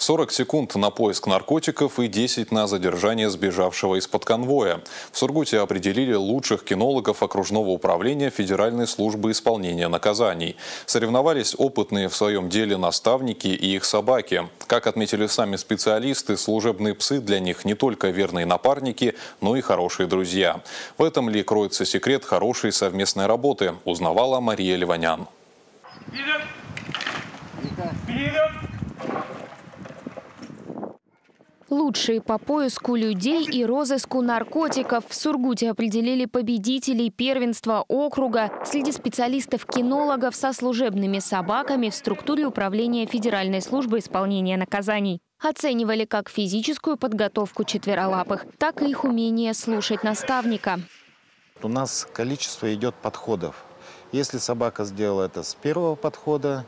40 секунд на поиск наркотиков и 10 на задержание сбежавшего из-под конвоя. В Сургуте определили лучших кинологов окружного управления Федеральной службы исполнения наказаний. Соревновались опытные в своем деле наставники и их собаки. Как отметили сами специалисты, служебные псы для них не только верные напарники, но и хорошие друзья. В этом ли кроется секрет хорошей совместной работы, узнавала Мария Ливанян. Вперед! Вперед! Лучшие по поиску людей и розыску наркотиков в Сургуте определили победителей первенства округа среди специалистов-кинологов со служебными собаками в структуре управления Федеральной службы исполнения наказаний. Оценивали как физическую подготовку четверолапых, так и их умение слушать наставника. У нас количество идет подходов. Если собака сделала это с первого подхода,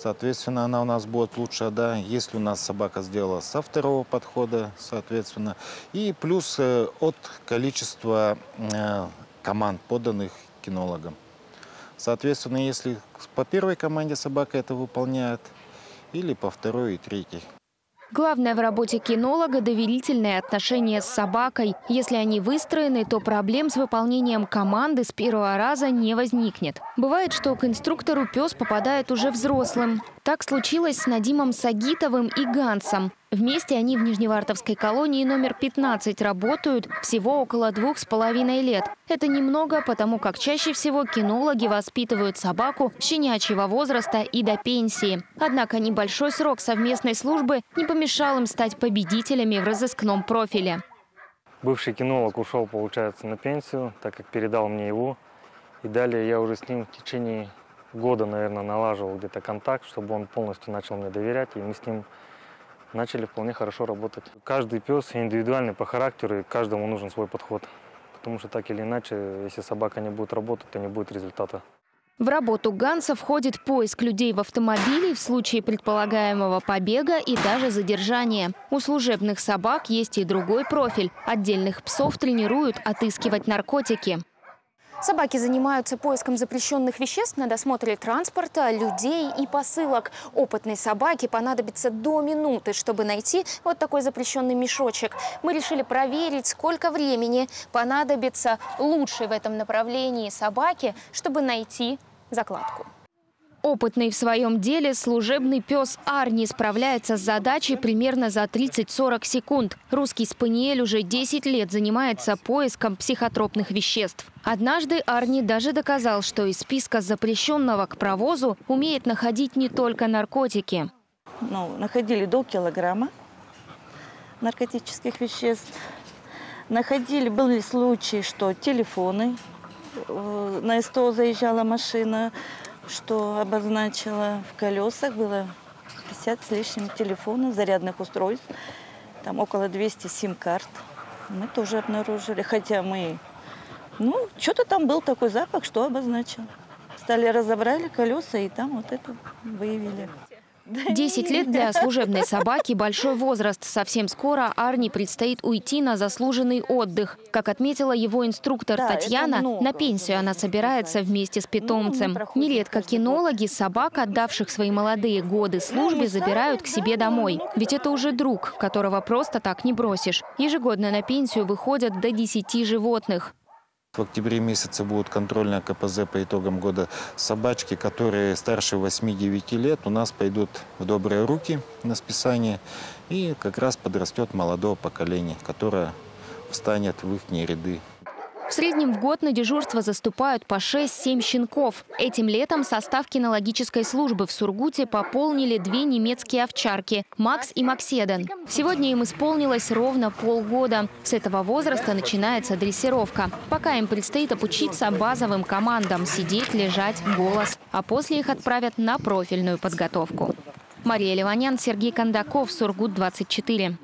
соответственно, она у нас будет лучше, да. Если у нас собака сделала со второго подхода, соответственно. И плюс э, от количества э, команд, поданных кинологам. Соответственно, если по первой команде собака это выполняет, или по второй и третьей. Главное в работе кинолога – доверительные отношения с собакой. Если они выстроены, то проблем с выполнением команды с первого раза не возникнет. Бывает, что к инструктору пес попадает уже взрослым. Так случилось с Надимом Сагитовым и Гансом. Вместе они в Нижневартовской колонии номер 15 работают всего около двух с половиной лет. Это немного, потому как чаще всего кинологи воспитывают собаку щенячьего возраста и до пенсии. Однако небольшой срок совместной службы не помешал им стать победителями в разыскном профиле. Бывший кинолог ушел, получается, на пенсию, так как передал мне его. И далее я уже с ним в течение года, наверное, налаживал где-то контакт, чтобы он полностью начал мне доверять, и мы с ним начали вполне хорошо работать. Каждый пес индивидуальный по характеру, и каждому нужен свой подход. Потому что так или иначе, если собака не будет работать, то не будет результата. В работу Ганса входит поиск людей в автомобиле в случае предполагаемого побега и даже задержания. У служебных собак есть и другой профиль. Отдельных псов тренируют отыскивать наркотики. Собаки занимаются поиском запрещенных веществ на досмотре транспорта, людей и посылок. Опытной собаке понадобится до минуты, чтобы найти вот такой запрещенный мешочек. Мы решили проверить, сколько времени понадобится лучшей в этом направлении собаке, чтобы найти закладку. Опытный в своем деле служебный пес Арни справляется с задачей примерно за 30-40 секунд. Русский спаниель уже 10 лет занимается поиском психотропных веществ. Однажды Арни даже доказал, что из списка запрещенного к провозу умеет находить не только наркотики. Ну, находили до килограмма наркотических веществ. Находили, были случаи, что телефоны, э, на СТО заезжала машина, что обозначила в колесах, было 50 с лишним телефонов, зарядных устройств, там около 200 сим-карт. Мы тоже обнаружили, хотя мы, ну, что-то там был такой запах, что обозначил. Стали разобрали колеса и там вот это выявили. 10 лет для служебной собаки – большой возраст. Совсем скоро Арни предстоит уйти на заслуженный отдых. Как отметила его инструктор да, Татьяна, на пенсию она собирается вместе с ну, питомцем. Нередко кинологи собак, отдавших свои молодые годы службе, забирают к себе домой. Ведь это уже друг, которого просто так не бросишь. Ежегодно на пенсию выходят до 10 животных. В октябре месяце будут контрольные КПЗ по итогам года. Собачки, которые старше 8-9 лет, у нас пойдут в добрые руки на списание. И как раз подрастет молодое поколение, которое встанет в их ряды. В среднем в год на дежурство заступают по 6-7 щенков. Этим летом состав кинологической службы в Сургуте пополнили две немецкие овчарки – Макс и Макседен. Сегодня им исполнилось ровно полгода. С этого возраста начинается дрессировка. Пока им предстоит обучиться базовым командам – сидеть, лежать, голос. А после их отправят на профильную подготовку. Мария Ливанян, Сергей Кондаков, Сургут, 24.